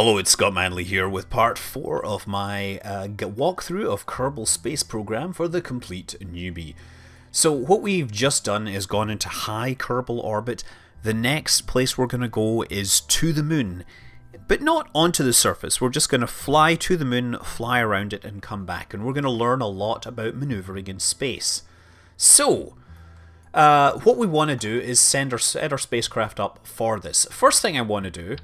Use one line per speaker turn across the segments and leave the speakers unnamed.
Hello, it's Scott Manley here with part 4 of my uh, walkthrough of Kerbal Space Program for the complete newbie. So what we've just done is gone into high Kerbal orbit. The next place we're going to go is to the moon, but not onto the surface. We're just going to fly to the moon, fly around it and come back, and we're going to learn a lot about maneuvering in space. So, uh, what we want to do is send our, set our spacecraft up for this. First thing I want to do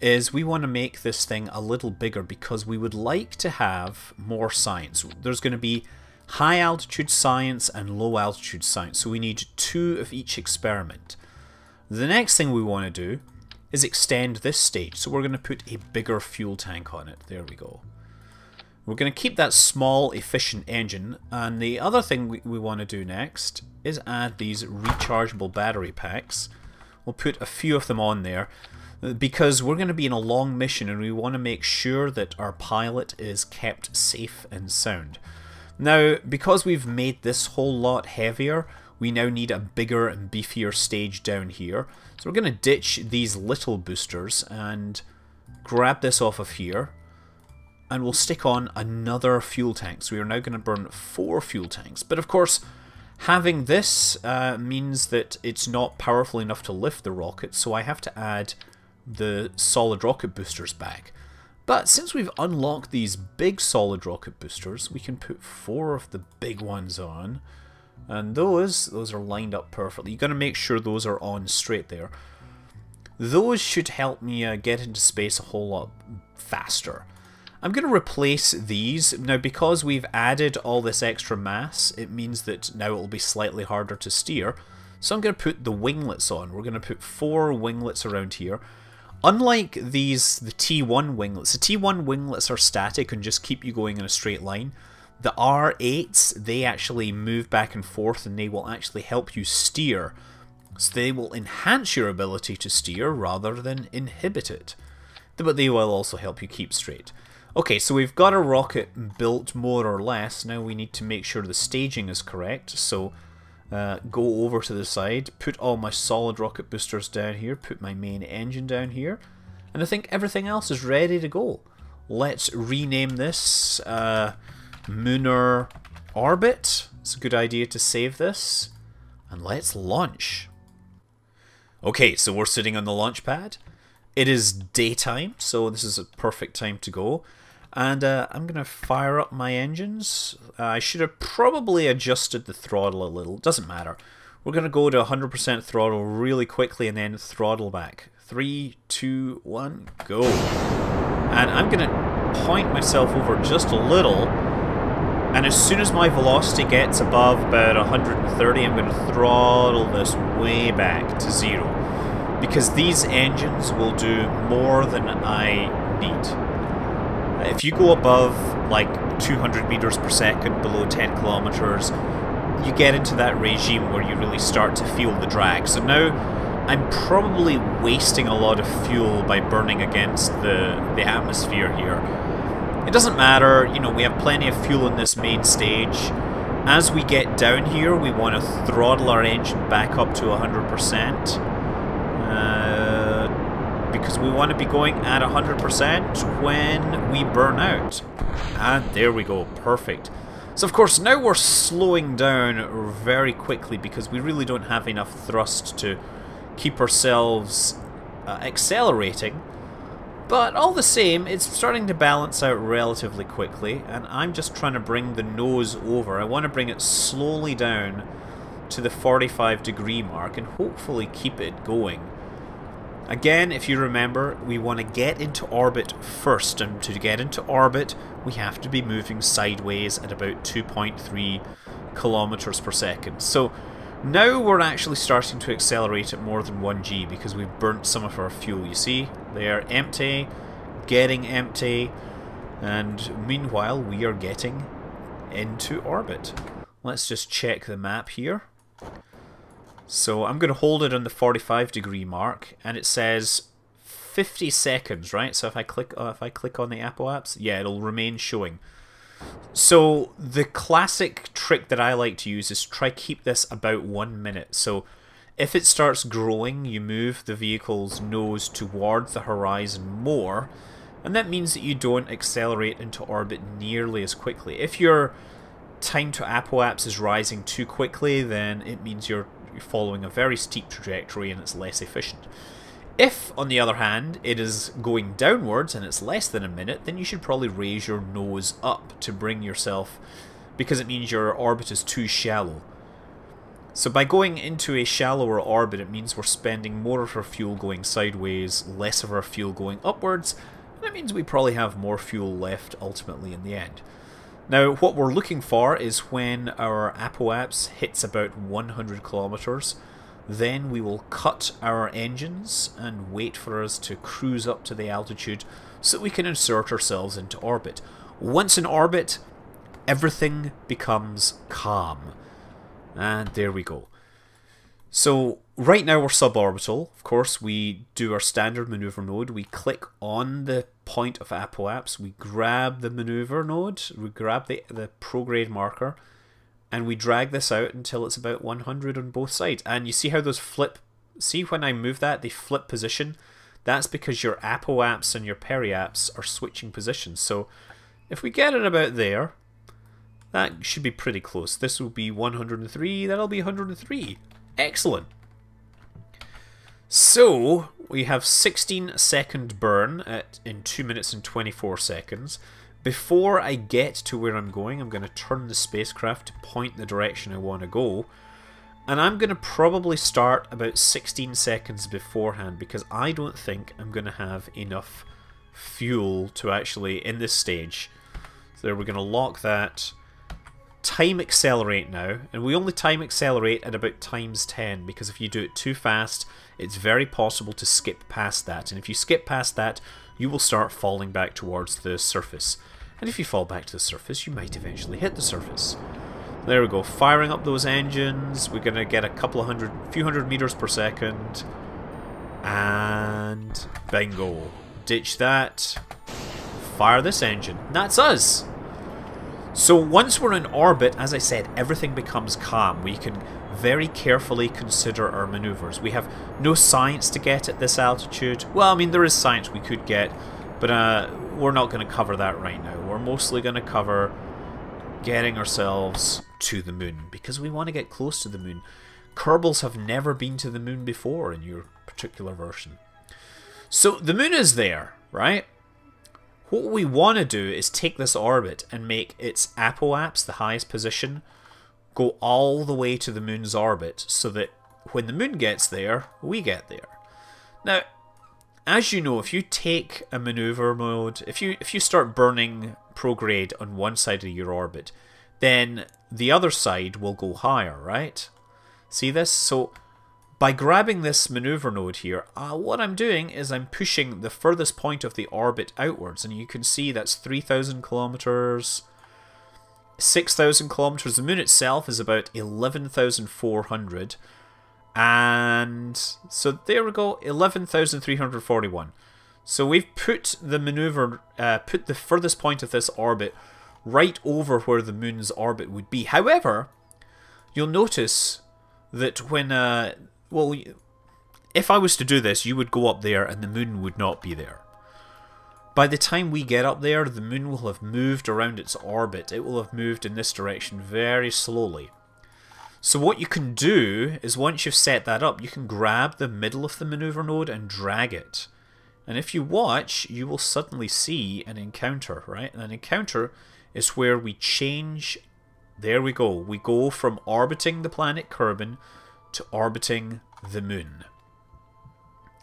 is we want to make this thing a little bigger because we would like to have more science. There's going to be high altitude science and low altitude science, so we need two of each experiment. The next thing we want to do is extend this stage, so we're going to put a bigger fuel tank on it. There we go. We're going to keep that small, efficient engine, and the other thing we, we want to do next is add these rechargeable battery packs. We'll put a few of them on there because we're going to be in a long mission and we want to make sure that our pilot is kept safe and sound. Now, because we've made this whole lot heavier, we now need a bigger and beefier stage down here. So we're going to ditch these little boosters and grab this off of here and we'll stick on another fuel tank. So we are now going to burn four fuel tanks. But of course, having this uh, means that it's not powerful enough to lift the rocket, so I have to add the solid rocket boosters back. But since we've unlocked these big solid rocket boosters, we can put four of the big ones on. And those, those are lined up perfectly. You've got to make sure those are on straight there. Those should help me uh, get into space a whole lot faster. I'm going to replace these. Now, because we've added all this extra mass, it means that now it will be slightly harder to steer. So I'm going to put the winglets on. We're going to put four winglets around here. Unlike these, the T1 winglets, the T1 winglets are static and just keep you going in a straight line. The R8s, they actually move back and forth and they will actually help you steer. So they will enhance your ability to steer rather than inhibit it. But they will also help you keep straight. Okay, so we've got a rocket built more or less. Now we need to make sure the staging is correct. So uh, go over to the side, put all my solid rocket boosters down here, put my main engine down here, and I think everything else is ready to go. Let's rename this uh, Orbit. It's a good idea to save this. And let's launch. Okay, so we're sitting on the launch pad. It is daytime, so this is a perfect time to go. And uh, I'm going to fire up my engines. Uh, I should have probably adjusted the throttle a little. Doesn't matter. We're going to go to 100% throttle really quickly and then throttle back. Three, two, one, go. And I'm going to point myself over just a little. And as soon as my velocity gets above about 130, I'm going to throttle this way back to zero. Because these engines will do more than I need. If you go above like 200 meters per second, below 10 kilometers, you get into that regime where you really start to feel the drag. So now I'm probably wasting a lot of fuel by burning against the, the atmosphere here. It doesn't matter, you know, we have plenty of fuel in this main stage. As we get down here, we want to throttle our engine back up to 100%. Because we want to be going at 100% when we burn out. And there we go, perfect. So of course now we're slowing down very quickly because we really don't have enough thrust to keep ourselves uh, accelerating. But all the same, it's starting to balance out relatively quickly, and I'm just trying to bring the nose over. I want to bring it slowly down to the 45 degree mark and hopefully keep it going. Again, if you remember, we want to get into orbit first, and to get into orbit, we have to be moving sideways at about 2.3 kilometers per second. So now we're actually starting to accelerate at more than 1g because we've burnt some of our fuel. You see, they are empty, getting empty, and meanwhile we are getting into orbit. Let's just check the map here. So I'm going to hold it on the 45 degree mark, and it says 50 seconds, right? So if I click uh, if I click on the apoapsis, yeah, it'll remain showing. So the classic trick that I like to use is try keep this about one minute. So if it starts growing, you move the vehicle's nose towards the horizon more, And that means that you don't accelerate into orbit nearly as quickly. If your time to apoapse is rising too quickly, then it means you're following a very steep trajectory and it's less efficient. If, on the other hand, it is going downwards and it's less than a minute, then you should probably raise your nose up to bring yourself, because it means your orbit is too shallow. So by going into a shallower orbit, it means we're spending more of our fuel going sideways, less of our fuel going upwards, and that means we probably have more fuel left ultimately in the end. Now, what we're looking for is when our apoapse hits about 100 kilometers, then we will cut our engines and wait for us to cruise up to the altitude so we can insert ourselves into orbit. Once in orbit, everything becomes calm. And there we go. So right now we're suborbital. Of course, we do our standard maneuver node. We click on the point of apoapse. We grab the maneuver node. We grab the, the prograde marker. And we drag this out until it's about 100 on both sides. And you see how those flip... See when I move that, they flip position? That's because your apoapse and your periapse are switching positions. So if we get it about there, that should be pretty close. This will be 103, that'll be 103. Excellent. So, we have 16 second burn at in 2 minutes and 24 seconds. Before I get to where I'm going, I'm going to turn the spacecraft to point the direction I want to go. And I'm going to probably start about 16 seconds beforehand because I don't think I'm going to have enough fuel to actually, in this stage. So we're going to lock that time accelerate now, and we only time accelerate at about times 10 because if you do it too fast, it's very possible to skip past that. And if you skip past that, you will start falling back towards the surface. And if you fall back to the surface, you might eventually hit the surface. There we go, firing up those engines. We're going to get a couple of hundred, few hundred meters per second. And bingo. Ditch that. Fire this engine. That's us! So once we're in orbit, as I said, everything becomes calm. We can very carefully consider our maneuvers. We have no science to get at this altitude. Well, I mean, there is science we could get, but uh, we're not going to cover that right now. We're mostly going to cover getting ourselves to the moon, because we want to get close to the moon. Kerbals have never been to the moon before in your particular version. So the moon is there, right? What we want to do is take this orbit and make its apoapse, the highest position, go all the way to the moon's orbit so that when the moon gets there, we get there. Now, as you know, if you take a maneuver node, if you if you start burning prograde on one side of your orbit, then the other side will go higher, right? See this? So by grabbing this maneuver node here, uh, what I'm doing is I'm pushing the furthest point of the orbit outwards, and you can see that's 3,000 kilometers, 6,000 kilometers. The moon itself is about 11,400, and so there we go, 11,341. So we've put the maneuver, uh, put the furthest point of this orbit right over where the moon's orbit would be. However, you'll notice that when uh, well, if I was to do this, you would go up there and the moon would not be there. By the time we get up there, the moon will have moved around its orbit. It will have moved in this direction very slowly. So what you can do is once you've set that up, you can grab the middle of the maneuver node and drag it. And if you watch, you will suddenly see an encounter, right? And an encounter is where we change... There we go. We go from orbiting the planet Kerbin to orbiting the moon.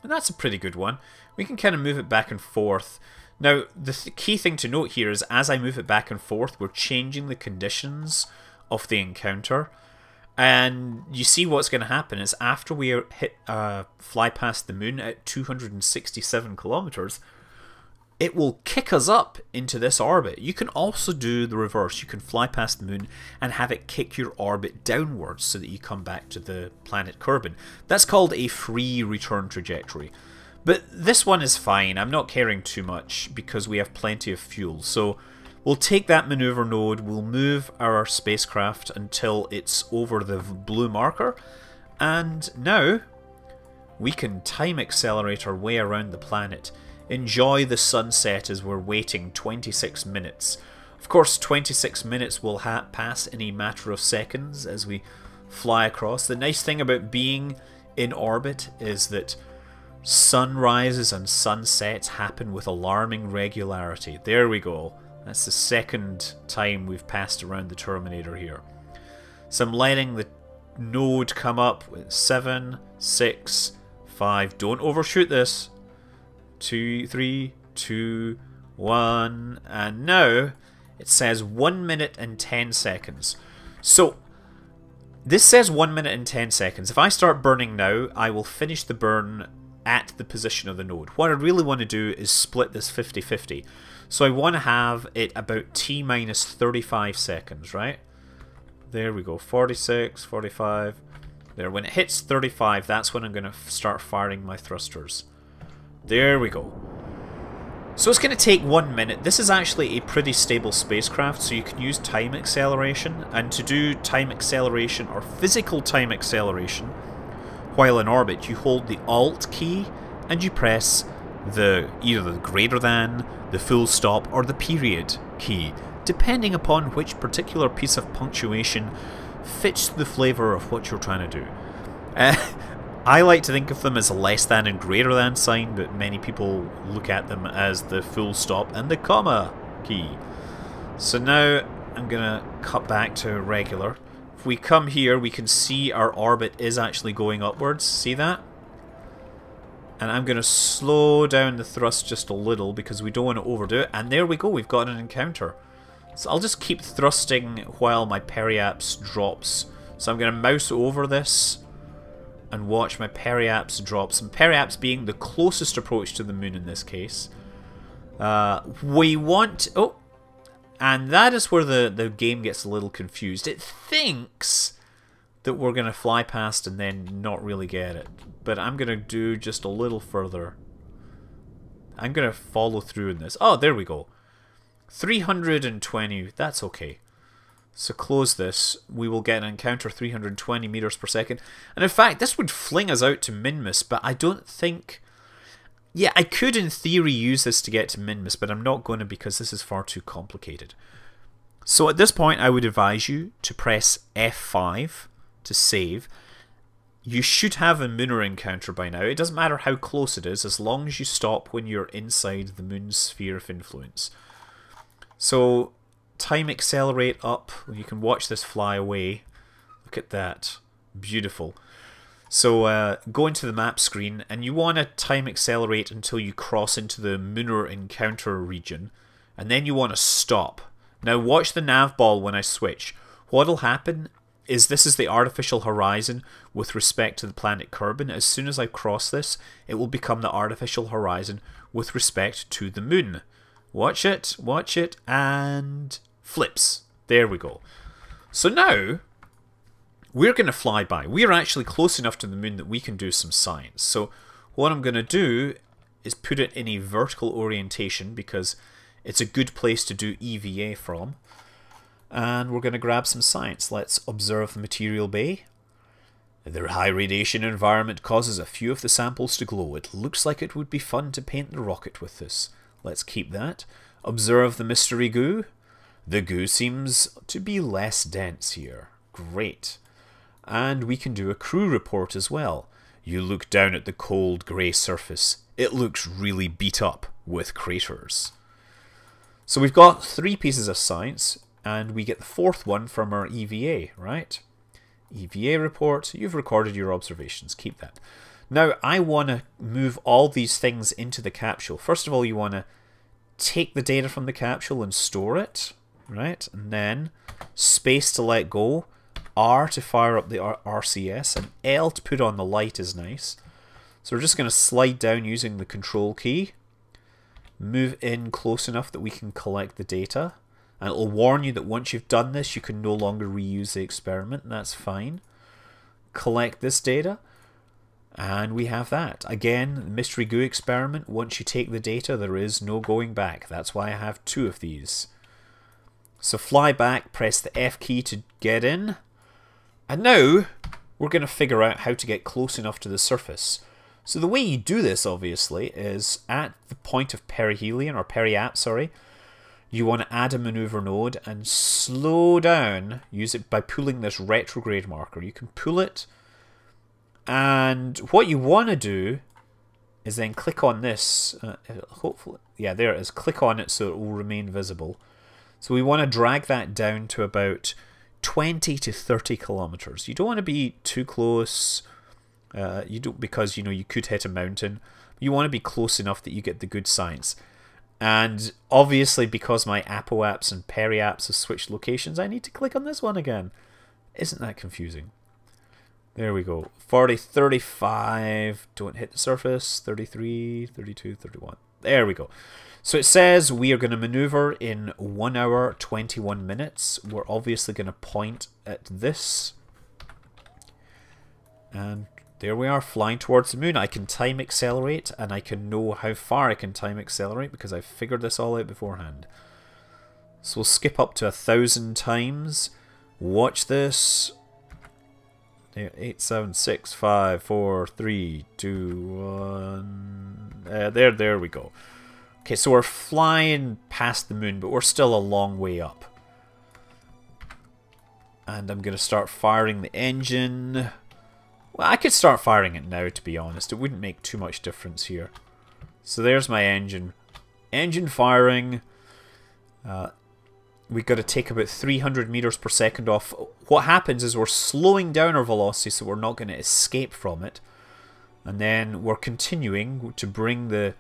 And that's a pretty good one. We can kind of move it back and forth. Now, the th key thing to note here is as I move it back and forth, we're changing the conditions of the encounter. And you see what's going to happen is after we hit uh, fly past the moon at 267 kilometers, it will kick us up into this orbit. You can also do the reverse. You can fly past the moon and have it kick your orbit downwards so that you come back to the planet Kerbin. That's called a free return trajectory. But this one is fine. I'm not caring too much because we have plenty of fuel. So we'll take that maneuver node, we'll move our spacecraft until it's over the blue marker, and now we can time accelerate our way around the planet enjoy the sunset as we're waiting 26 minutes. Of course, 26 minutes will pass in a matter of seconds as we fly across. The nice thing about being in orbit is that sunrises and sunsets happen with alarming regularity. There we go. That's the second time we've passed around the Terminator here. So I'm letting the node come up with 7, 6, 5. Don't overshoot this. 2, 3, 2, 1. And now it says 1 minute and 10 seconds. So this says 1 minute and 10 seconds. If I start burning now, I will finish the burn at the position of the node. What I really want to do is split this 50-50. So I want to have it about t minus 35 seconds, right? There we go, 46, 45. There, when it hits 35, that's when I'm going to start firing my thrusters. There we go. So it's going to take one minute. This is actually a pretty stable spacecraft, so you can use time acceleration. And to do time acceleration, or physical time acceleration, while in orbit, you hold the Alt key and you press the either the greater than, the full stop, or the period key, depending upon which particular piece of punctuation fits the flavour of what you're trying to do. Uh, I like to think of them as a less than and greater than sign, but many people look at them as the full stop and the comma key. So now I'm going to cut back to regular. If we come here, we can see our orbit is actually going upwards. See that? And I'm going to slow down the thrust just a little because we don't want to overdo it. And there we go, we've got an encounter. So I'll just keep thrusting while my periaps drops. So I'm going to mouse over this and watch my periaps drops. And periaps being the closest approach to the moon in this case. Uh, we want... Oh! And that is where the, the game gets a little confused. It thinks that we're going to fly past and then not really get it. But I'm going to do just a little further. I'm going to follow through in this. Oh, there we go. 320, that's okay. So close this, we will get an encounter 320 meters per second. And in fact, this would fling us out to Minmus, but I don't think... Yeah, I could in theory use this to get to Minmus, but I'm not going to because this is far too complicated. So at this point, I would advise you to press F5 to save. You should have a Munar encounter by now. It doesn't matter how close it is, as long as you stop when you're inside the Moon's sphere of influence. So time accelerate up. You can watch this fly away. Look at that. Beautiful. So uh, go into the map screen and you want to time accelerate until you cross into the Munar encounter region and then you want to stop. Now watch the nav ball when I switch. What'll happen is this is the artificial horizon with respect to the planet Kerbin. As soon as I cross this, it will become the artificial horizon with respect to the moon. Watch it, watch it, and flips. There we go. So now we're going to fly by. We are actually close enough to the moon that we can do some science. So what I'm going to do is put it in a vertical orientation because it's a good place to do EVA from. And we're going to grab some science. Let's observe the material bay. The high radiation environment causes a few of the samples to glow. It looks like it would be fun to paint the rocket with this. Let's keep that. Observe the mystery goo. The goo seems to be less dense here. Great. And we can do a crew report as well. You look down at the cold grey surface. It looks really beat up with craters. So we've got three pieces of science, and we get the fourth one from our EVA, right? EVA report, you've recorded your observations, keep that. Now, I want to move all these things into the capsule. First of all, you want to take the data from the capsule and store it right? And then space to let go, R to fire up the RCS, and L to put on the light is nice. So we're just going to slide down using the control key, move in close enough that we can collect the data, and it'll warn you that once you've done this, you can no longer reuse the experiment, and that's fine. Collect this data, and we have that. Again, Mystery Goo experiment, once you take the data, there is no going back. That's why I have two of these. So fly back, press the F key to get in. And now we're going to figure out how to get close enough to the surface. So the way you do this, obviously, is at the point of perihelion, or periap, sorry, you want to add a maneuver node and slow down, use it by pulling this retrograde marker. You can pull it, and what you want to do is then click on this, uh, hopefully, yeah, there it is, click on it so it will remain visible. So we want to drag that down to about 20 to 30 kilometers. You don't want to be too close, uh, you don't because you know you could hit a mountain. You want to be close enough that you get the good science. And obviously, because my apoapsis and periaps have switched locations, I need to click on this one again. Isn't that confusing? There we go. 40, 35. Don't hit the surface. 33, 32, 31. There we go. So it says we are going to maneuver in 1 hour 21 minutes. We're obviously going to point at this. And there we are, flying towards the moon. I can time accelerate, and I can know how far I can time accelerate because I've figured this all out beforehand. So we'll skip up to a thousand times. Watch this. Eight, seven, six, five, four, three, two, one. Uh, there, there we go. Okay, so we're flying past the moon, but we're still a long way up. And I'm going to start firing the engine. Well, I could start firing it now, to be honest. It wouldn't make too much difference here. So there's my engine. Engine firing. Uh, we've got to take about 300 meters per second off. What happens is we're slowing down our velocity so we're not going to escape from it. And then we're continuing to bring the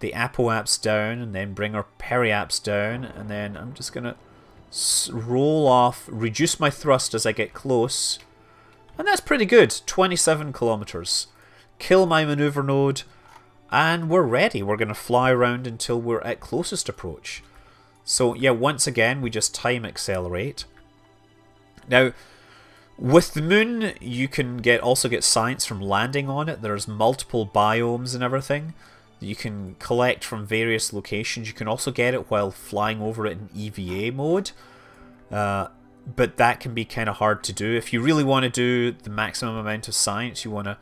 the apoaps down and then bring our periaps down. And then I'm just going to roll off, reduce my thrust as I get close and that's pretty good. 27 kilometers. Kill my maneuver node. And we're ready. We're going to fly around until we're at closest approach. So yeah, once again, we just time accelerate. Now, with the moon, you can get also get science from landing on it. There's multiple biomes and everything you can collect from various locations. You can also get it while flying over it in EVA mode. Uh, but that can be kind of hard to do. If you really want to do the maximum amount of science, you want to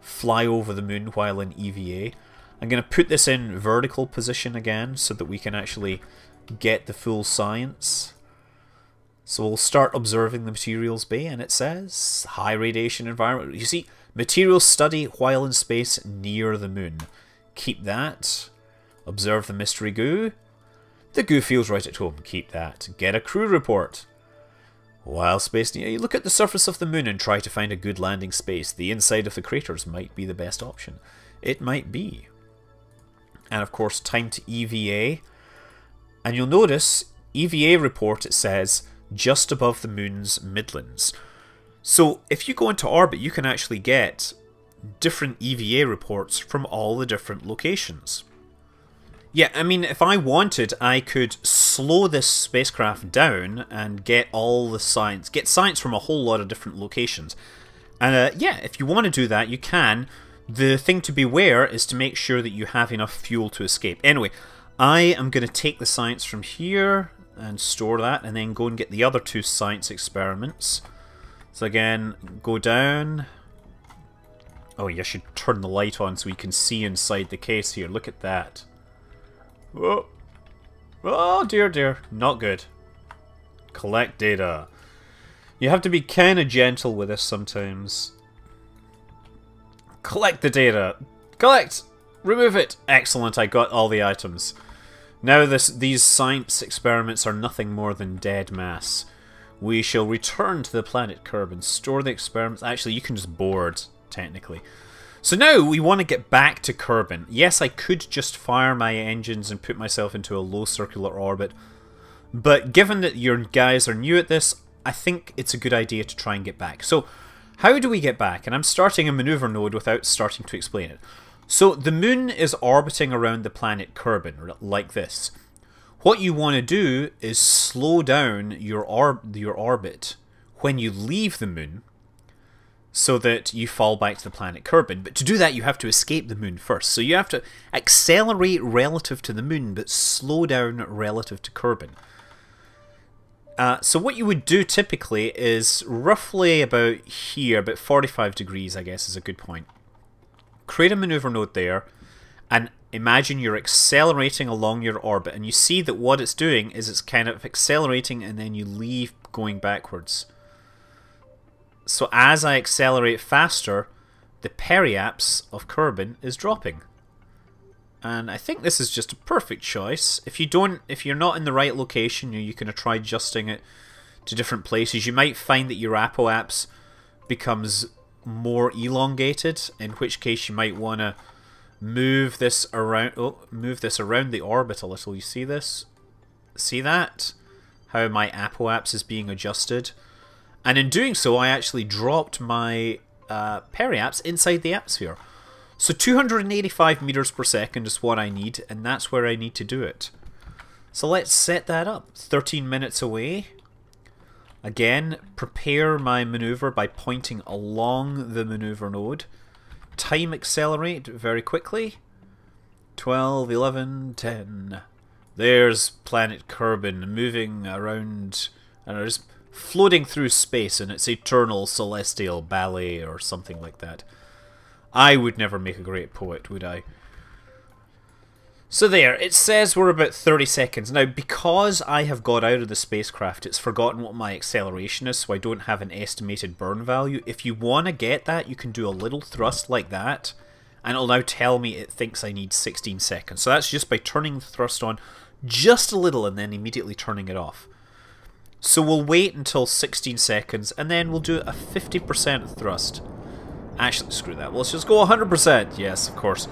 fly over the moon while in EVA. I'm going to put this in vertical position again so that we can actually get the full science. So we'll start observing the materials bay and it says high radiation environment. You see, materials study while in space near the moon. Keep that. Observe the mystery goo. The goo feels right at home. Keep that. Get a crew report. While space, you look at the surface of the moon and try to find a good landing space. The inside of the craters might be the best option. It might be. And of course, time to EVA. And you'll notice, EVA report, it says, just above the moon's midlands. So if you go into orbit, you can actually get different EVA reports from all the different locations. Yeah, I mean, if I wanted, I could slow this spacecraft down and get all the science, get science from a whole lot of different locations. And uh, yeah, if you want to do that, you can. The thing to beware is to make sure that you have enough fuel to escape. Anyway, I am going to take the science from here and store that, and then go and get the other two science experiments. So again, go down. Oh, you should turn the light on so we can see inside the case here. Look at that. Oh, oh dear, dear. Not good. Collect data. You have to be kind of gentle with this sometimes. Collect the data. Collect! Remove it! Excellent, I got all the items. Now this, these science experiments are nothing more than dead mass. We shall return to the planet Kerbin store the experiments. Actually, you can just board, technically. So now we want to get back to Kerbin. Yes, I could just fire my engines and put myself into a low circular orbit, but given that your guys are new at this, I think it's a good idea to try and get back. So how do we get back? And I'm starting a maneuver node without starting to explain it. So the moon is orbiting around the planet Kerbin, like this. What you want to do is slow down your, or your orbit when you leave the moon so that you fall back to the planet Kerbin. But to do that, you have to escape the moon first. So you have to accelerate relative to the moon, but slow down relative to Kerbin. Uh, so what you would do typically is roughly about here, about 45 degrees, I guess is a good point. create a maneuver node there, and imagine you're accelerating along your orbit, and you see that what it's doing is it's kind of accelerating and then you leave going backwards. So as I accelerate faster, the periaps of Kerbin is dropping. And I think this is just a perfect choice. If you don't, if you're not in the right location, you, you can try adjusting it to different places. You might find that your apoaps becomes more elongated, in which case you might want to move this around oh, move this around the orbit a little. You see this? See that? How my apoaps is being adjusted. And in doing so, I actually dropped my uh, periaps inside the atmosphere. So 285 meters per second is what I need, and that's where I need to do it. So let's set that up. 13 minutes away. Again, prepare my maneuver by pointing along the maneuver node. Time accelerate very quickly. 12, 11, 10. There's planet Kerbin moving around and just floating through space in its eternal celestial ballet or something like that. I would never make a great poet, would I? So there, it says we're about 30 seconds. Now, because I have got out of the spacecraft, it's forgotten what my acceleration is, so I don't have an estimated burn value. If you want to get that, you can do a little thrust like that, and it'll now tell me it thinks I need 16 seconds. So that's just by turning the thrust on just a little and then immediately turning it off. So we'll wait until 16 seconds, and then we'll do a 50% thrust. Actually, screw that. Let's just go 100%. Yes, of course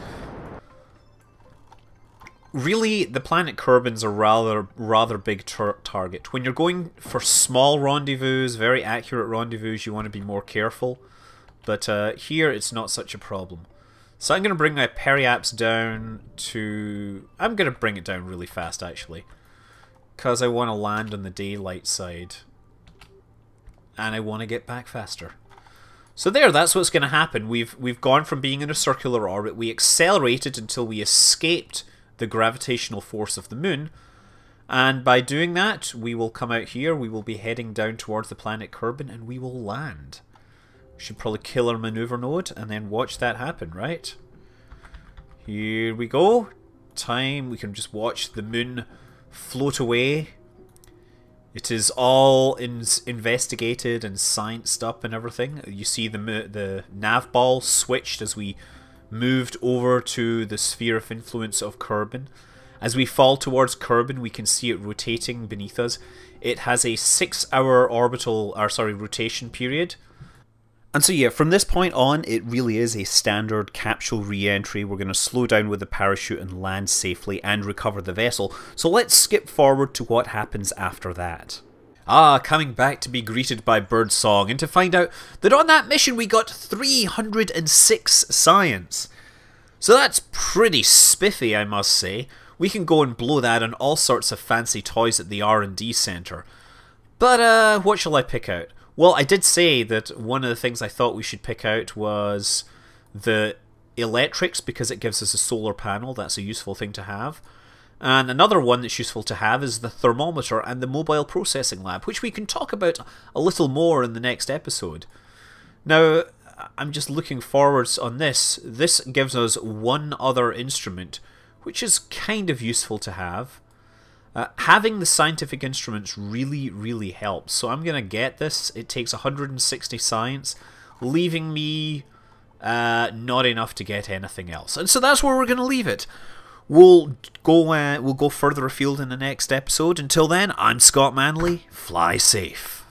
really, the planet Kerbin's a rather rather big target. When you're going for small rendezvous, very accurate rendezvous, you want to be more careful. But uh, here, it's not such a problem. So I'm going to bring my periaps down to... I'm going to bring it down really fast, actually. Because I want to land on the daylight side. And I want to get back faster. So there, that's what's going to happen. We've we've gone from being in a circular orbit, we accelerated until we escaped the gravitational force of the moon. And by doing that, we will come out here, we will be heading down towards the planet Kerbin, and we will land. We should probably kill our maneuver node and then watch that happen, right? Here we go. Time, we can just watch the moon float away. It is all in investigated and scienced up and everything. You see the the nav ball switched as we moved over to the sphere of influence of Kerbin. As we fall towards Kerbin, we can see it rotating beneath us. It has a six-hour orbital, or sorry, rotation period. And so yeah, from this point on, it really is a standard capsule re-entry. We're going to slow down with the parachute and land safely and recover the vessel. So let's skip forward to what happens after that. Ah, coming back to be greeted by Birdsong and to find out that on that mission we got 306 science. So that's pretty spiffy, I must say. We can go and blow that on all sorts of fancy toys at the R&D centre. But uh, what shall I pick out? Well, I did say that one of the things I thought we should pick out was the electrics because it gives us a solar panel. That's a useful thing to have. And another one that's useful to have is the thermometer and the mobile processing lab, which we can talk about a little more in the next episode. Now, I'm just looking forwards on this. This gives us one other instrument, which is kind of useful to have. Uh, having the scientific instruments really, really helps. So I'm going to get this. It takes 160 science, leaving me uh, not enough to get anything else. And so that's where we're going to leave it. We'll go uh, we'll go further afield in the next episode. Until then, I'm Scott Manley. Fly safe.